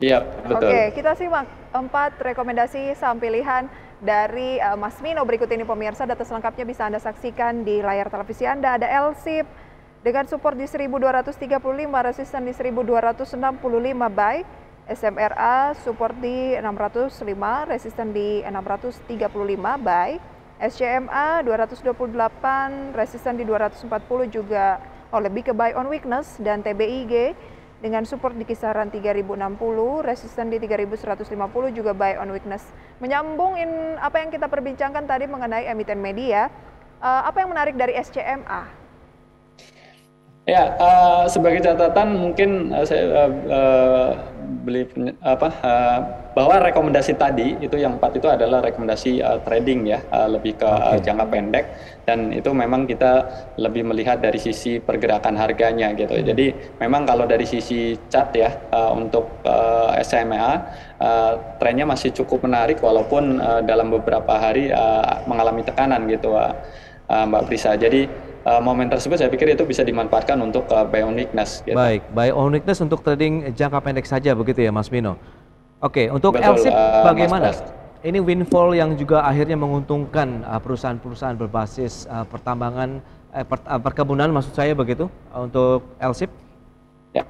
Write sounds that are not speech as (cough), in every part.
Iya, betul. Oke, kita simak empat rekomendasi saham pilihan dari uh, Mas Mino berikut ini pemirsa. Data selengkapnya bisa Anda saksikan di layar televisi Anda. Ada LSIP dengan support di 1235, resisten di 1265 buy. SMRA support di 605, resisten di 635 buy. SCMA 228, resisten di 240 juga oh lebih ke buy on weakness dan TBIG dengan support di kisaran 3060, resisten di 3150 juga buy on weakness. Menyambungin apa yang kita perbincangkan tadi mengenai emiten media, uh, apa yang menarik dari SCMA? Ya, uh, sebagai catatan mungkin uh, saya uh, uh, beli apa uh, bahwa rekomendasi tadi itu yang empat itu adalah rekomendasi uh, trading ya, uh, lebih ke uh, jangka pendek dan itu memang kita lebih melihat dari sisi pergerakan harganya gitu. Hmm. Jadi memang kalau dari sisi chart ya uh, untuk uh, SMA uh, trennya masih cukup menarik walaupun uh, dalam beberapa hari uh, mengalami tekanan gitu uh, Mbak Prisa. Jadi uh, momen tersebut saya pikir itu bisa dimanfaatkan untuk uh, buy on weakness. Gitu. Baik, buy on weakness untuk trading jangka pendek saja begitu ya Mas Mino. Oke, untuk Betul, LSIP uh, bagaimana? Ini windfall yang juga akhirnya menguntungkan perusahaan-perusahaan berbasis uh, pertambangan, eh, per, uh, perkebunan maksud saya begitu uh, untuk LSIP? Ya,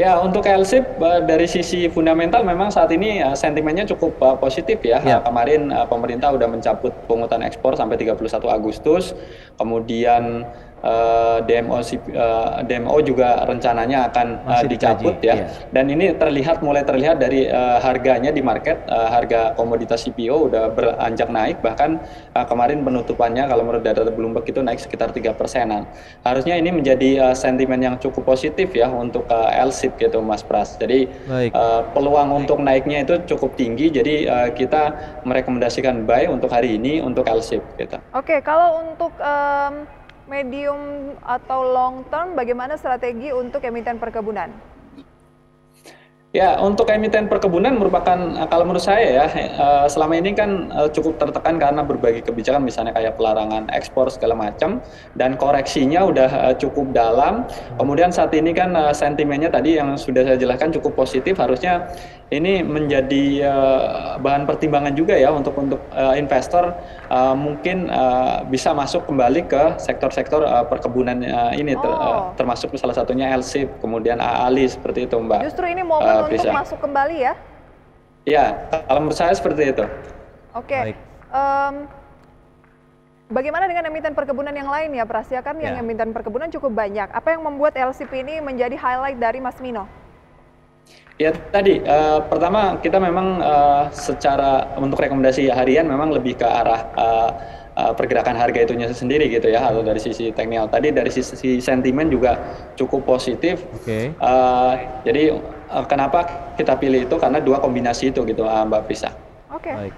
Ya, untuk LSIP eh, dari sisi fundamental memang saat ini uh, sentimennya cukup uh, positif ya. ya. Kemarin pemerintah sudah mencabut pungutan ekspor sampai 31 Agustus. Kemudian uh, DMO uh, DMO juga rencananya akan uh, dicabut ya. ya. Dan ini terlihat mulai terlihat dari uh, harganya di market uh, harga komoditas CPO udah beranjak naik bahkan uh, kemarin penutupannya kalau menurut data Bloomberg itu naik sekitar tiga persenan. Harusnya ini menjadi uh, sentimen yang cukup positif ya untuk uh, LSIP gitu Mas Pras. Jadi uh, peluang Baik. untuk naiknya itu cukup tinggi jadi uh, kita merekomendasikan buy untuk hari ini untuk LSIP gitu. Oke, kalau untuk um medium atau long term bagaimana strategi untuk emiten perkebunan? Ya, untuk emiten perkebunan merupakan eh, kalau menurut saya ya eh, selama ini kan eh, cukup tertekan karena berbagai kebijakan misalnya kayak pelarangan ekspor segala macam dan koreksinya udah cukup dalam. Kemudian saat ini kan sentimennya tadi yang sudah saya jelaskan cukup positif harusnya ini menjadi uh, bahan pertimbangan juga ya untuk untuk uh, investor uh, mungkin uh, bisa masuk kembali ke sektor-sektor uh, perkebunan uh, ini ter, uh, termasuk salah satunya LSIP kemudian AALI seperti itu Mbak. Justru ini momen uh, untuk bisa. masuk kembali ya? Ya, kalau menurut saya seperti itu. Oke. Okay. Um, bagaimana dengan emiten perkebunan yang lain ya, Pras? Ya kan yang ya. emiten perkebunan cukup banyak. Apa yang membuat LSIP ini menjadi highlight dari Mas Mino? Ya tadi uh, pertama kita memang uh, secara untuk rekomendasi harian memang lebih ke arah uh, uh, pergerakan harga itunya sendiri gitu ya atau dari sisi teknikal tadi dari sisi sentimen juga cukup positif. Oke. Okay. Uh, jadi uh, kenapa kita pilih itu karena dua kombinasi itu gitu uh, Mbak Prisa. Oke. Okay. Baik.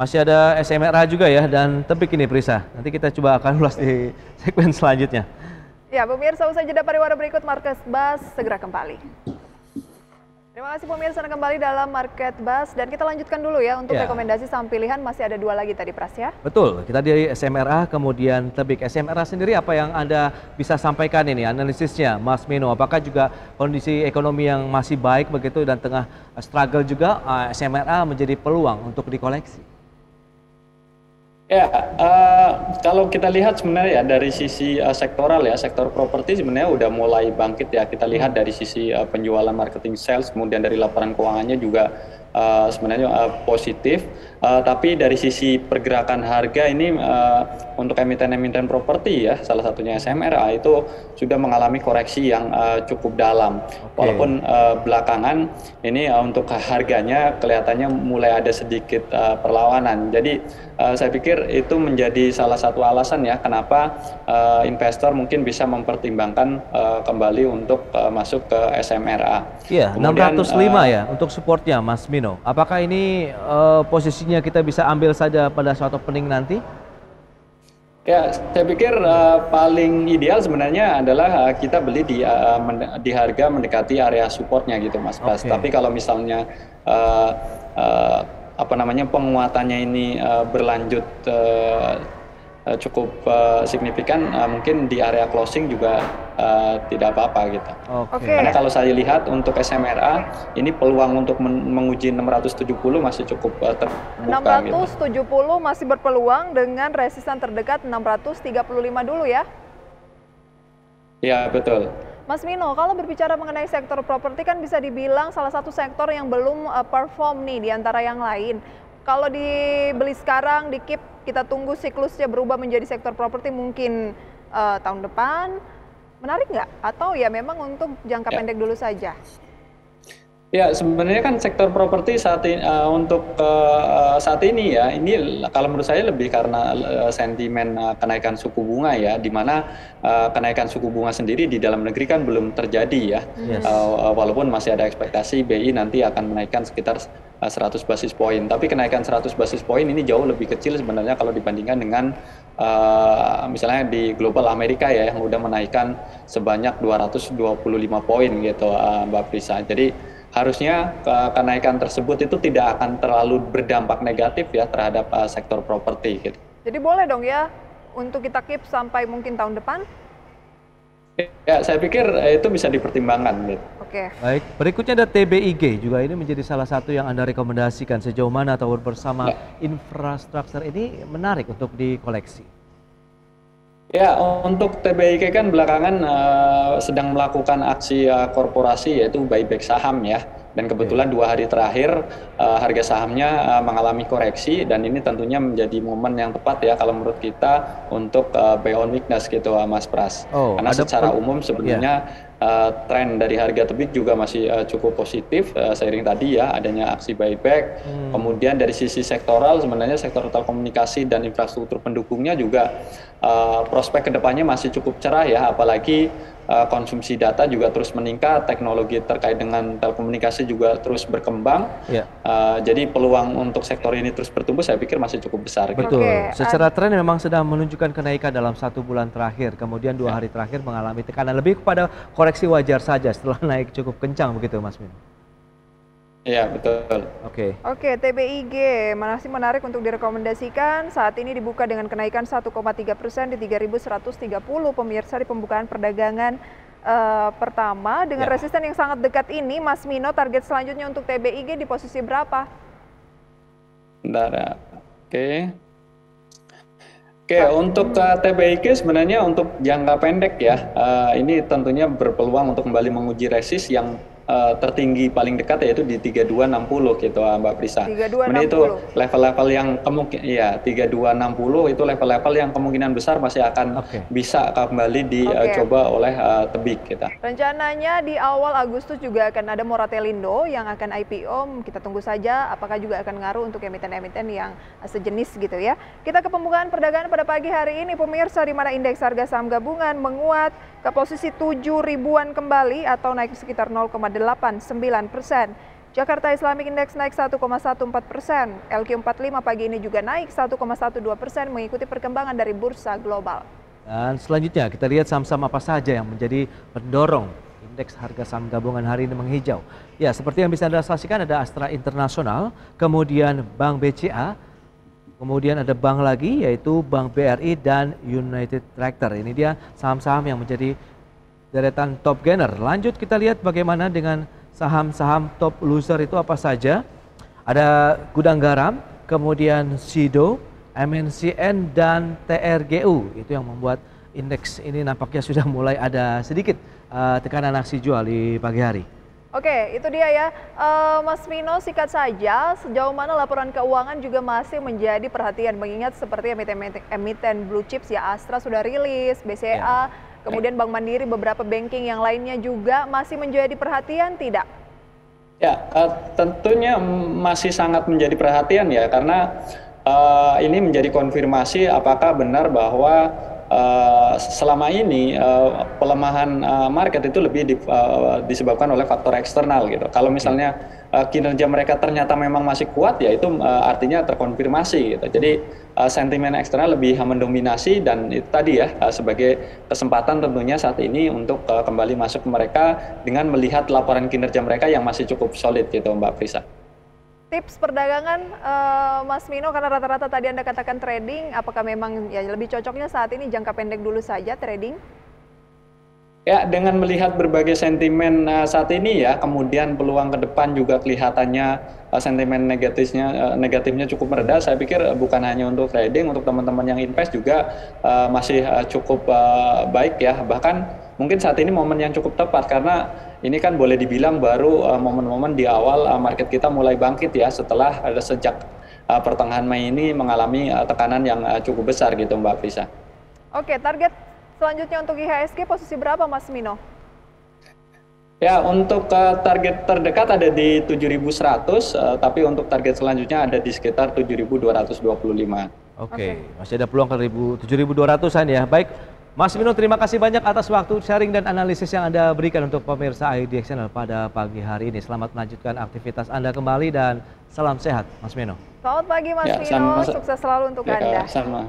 Masih ada SMRA juga ya dan tebik ini Prisa. Nanti kita coba akan ulas di segmen selanjutnya. Ya, pemirsa usai jeda pariwara berikut Markas Bas segera kembali. Terima kasih pemirsa kembali dalam Market Bus dan kita lanjutkan dulu ya untuk ya. rekomendasi saham pilihan masih ada dua lagi tadi Pras ya. Betul, kita dari SMRA kemudian Tebik. SMRA sendiri apa yang Anda bisa sampaikan ini analisisnya Mas Mino? Apakah juga kondisi ekonomi yang masih baik begitu dan tengah struggle juga eh, SMRA menjadi peluang untuk dikoleksi? Ya, uh, kalau kita lihat sebenarnya ya dari sisi uh, sektoral ya, sektor properti sebenarnya udah mulai bangkit ya. Kita lihat dari sisi uh, penjualan marketing sales, kemudian dari laporan keuangannya juga uh, sebenarnya uh, positif. Uh, tapi dari sisi pergerakan harga ini uh, untuk emiten-emiten properti ya, salah satunya SMRA itu sudah mengalami koreksi yang uh, cukup dalam. Okay. Walaupun uh, belakangan ini uh, untuk harganya kelihatannya mulai ada sedikit uh, perlawanan. Jadi uh, saya pikir itu menjadi salah satu alasan ya kenapa uh, investor mungkin bisa mempertimbangkan uh, kembali untuk uh, masuk ke SMRA. Iya, Kemudian, 605 uh, ya untuk supportnya Mas Apakah ini uh, posisinya kita bisa ambil saja pada suatu pening nanti? Ya, saya pikir uh, paling ideal sebenarnya adalah uh, kita beli di uh, di harga mendekati area supportnya gitu, Mas Bas. Okay. Tapi kalau misalnya uh, uh, apa namanya penguatannya ini uh, berlanjut uh, uh, cukup uh, signifikan uh, mungkin di area closing juga uh, tidak apa-apa gitu. Okay. Karena kalau saya lihat untuk SMRA ini peluang untuk men menguji 670 masih cukup uh, terbuka 670 gitu. masih berpeluang dengan resisten terdekat 635 dulu ya. Iya, betul. Mas Mino, kalau berbicara mengenai sektor properti kan bisa dibilang salah satu sektor yang belum uh, perform nih di antara yang lain. Kalau dibeli sekarang, di keep, kita tunggu siklusnya berubah menjadi sektor properti mungkin uh, tahun depan. Menarik nggak? Atau ya memang untuk jangka ya. pendek dulu saja? Ya, sebenarnya kan sektor properti saat ini uh, untuk uh, saat ini ya, ini kalau menurut saya lebih karena uh, sentimen uh, kenaikan suku bunga ya, di mana uh, kenaikan suku bunga sendiri di dalam negeri kan belum terjadi ya. Yes. Uh, walaupun masih ada ekspektasi BI nanti akan menaikkan sekitar 100 basis poin, tapi kenaikan 100 basis poin ini jauh lebih kecil sebenarnya kalau dibandingkan dengan uh, misalnya di global Amerika ya yang udah menaikkan sebanyak 225 poin gitu uh, Mbak Prisa. Jadi harusnya kenaikan tersebut itu tidak akan terlalu berdampak negatif ya terhadap uh, sektor properti gitu. Jadi boleh dong ya untuk kita keep sampai mungkin tahun depan? Ya, saya pikir eh, itu bisa dipertimbangkan gitu. Oke. Baik, berikutnya ada TBIG juga ini menjadi salah satu yang Anda rekomendasikan sejauh mana tower bersama ya. infrastruktur ini menarik untuk dikoleksi. Ya, untuk TBIK kan belakangan uh, sedang melakukan aksi uh, korporasi yaitu buyback saham ya. Dan kebetulan dua hari terakhir uh, harga sahamnya uh, mengalami koreksi dan ini tentunya menjadi momen yang tepat ya kalau menurut kita untuk uh, buy on weakness gitu uh, Mas Pras. Oh, Karena secara umum sebenarnya yeah uh, tren dari harga tebik juga masih uh, cukup positif uh, seiring tadi ya adanya aksi buyback. Hmm. Kemudian dari sisi sektoral sebenarnya sektor telekomunikasi dan infrastruktur pendukungnya juga uh, prospek ke depannya masih cukup cerah ya, apalagi uh, konsumsi data juga terus meningkat, teknologi terkait dengan telekomunikasi juga terus berkembang. Yeah. Ya. Uh, jadi peluang untuk sektor ini terus bertumbuh saya pikir masih cukup besar. Betul. Okay. Secara tren memang sedang menunjukkan kenaikan dalam satu bulan terakhir, kemudian dua yeah. hari terakhir mengalami tekanan lebih kepada koreksi wajar saja setelah (laughs) naik cukup kencang begitu Mas Min. Iya betul. Oke. Okay. Oke TBIG masih menarik untuk direkomendasikan. Saat ini dibuka dengan kenaikan 1,3 persen di 3.130 pemirsa di pembukaan perdagangan uh, pertama dengan ya. resisten yang sangat dekat ini. Mas Mino target selanjutnya untuk TBIG di posisi berapa? Bentar ya. Oke. Oke, untuk uh, eh, TBIG sebenarnya untuk jangka pendek ya, uh, ini tentunya berpeluang untuk kembali menguji resist yang uh, tertinggi paling dekat yaitu di 3260 gitu ah, Mbak Prisa. 3260. itu level-level yang kemungkinan ya 3260 itu level-level yang kemungkinan besar masih akan okay. bisa kembali dicoba okay. uh, oleh uh, tebik kita. Rencananya di awal Agustus juga akan ada Moratelindo yang akan IPO. Kita tunggu saja apakah juga akan ngaruh untuk emiten-emiten yang sejenis gitu ya. Kita ke pembukaan perdagangan pada pagi hari ini pemirsa di mana indeks harga saham gabungan menguat ke posisi 7 ribuan kembali atau naik sekitar 0,89 persen. Jakarta Islamic Index naik 1,14 persen. LQ45 pagi ini juga naik 1,12 persen mengikuti perkembangan dari bursa global. Dan selanjutnya kita lihat saham-saham apa saja yang menjadi pendorong indeks harga saham gabungan hari ini menghijau. Ya, seperti yang bisa Anda saksikan ada Astra Internasional, kemudian Bank BCA, Kemudian ada bank lagi yaitu Bank BRI dan United Tractor. Ini dia saham-saham yang menjadi deretan top gainer. Lanjut kita lihat bagaimana dengan saham-saham top loser itu apa saja. Ada Gudang Garam, kemudian Sido, MNCN dan TRGU. Itu yang membuat indeks ini nampaknya sudah (laughs) mulai ada sedikit uh, tekanan aksi jual di pagi hari. Oke, itu dia ya. Uh, Mas Mino, sikat saja, sejauh mana laporan keuangan juga masih menjadi perhatian mengingat seperti emiten, emiten blue chips ya Astra sudah rilis, BCA, ya. Kemudian Bank Mandiri, beberapa banking yang lainnya juga masih menjadi perhatian tidak? Ya, uh, tentunya masih sangat menjadi perhatian ya karena uh, ini menjadi konfirmasi apakah benar bahwa uh, selama ini pelemahan market itu lebih di, disebabkan oleh faktor eksternal gitu. Kalau misalnya kinerja mereka ternyata memang masih kuat ya itu artinya terkonfirmasi gitu. Jadi uh, sentimen eksternal lebih mendominasi dan itu tadi ya uh, sebagai kesempatan tentunya saat ini untuk uh, kembali masuk ke mereka dengan melihat laporan kinerja mereka yang masih cukup solid gitu Mbak Frisa tips perdagangan uh, Mas Mino karena rata-rata tadi Anda katakan trading, apakah memang ya lebih cocoknya saat ini jangka pendek dulu saja trading? Ya, dengan melihat berbagai sentimen uh, saat ini ya, kemudian peluang ke depan juga kelihatannya uh, sentimen negatifnya uh, negatifnya cukup meredah. Saya pikir uh, bukan hanya untuk trading, untuk teman-teman yang invest juga masih cukup baik ya. Bahkan mungkin saat ini momen yang cukup tepat karena ini kan boleh dibilang baru momen-momen di awal market kita mulai bangkit ya setelah ada sejak pertengahan Mei ini mengalami tekanan yang cukup besar gitu Mbak Prisa. Oke, target Selanjutnya untuk IHSG posisi berapa Mas Mino? Ya, untuk uh, target terdekat ada di 7.100, uh, tapi untuk target selanjutnya ada di sekitar 7.225. Oke, okay. masih ada peluang ke 7.200-an ya. Baik, Mas Mino terima kasih banyak atas waktu sharing dan analisis yang Anda berikan untuk pemirsa IDX Channel pada pagi hari ini. Selamat melanjutkan aktivitas Anda kembali dan salam sehat Mas Mino. Selamat pagi Mas ya, Mino, sama, sukses selalu untuk ya, Anda. Sama.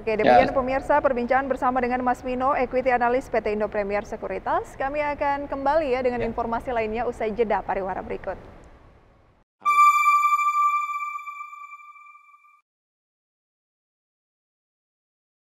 Oke, demikian ya. pemirsa perbincangan bersama dengan Mas Mino, Equity Analyst PT Indo Premier Sekuritas. Kami akan kembali ya dengan ya. informasi lainnya usai jeda pariwara berikut.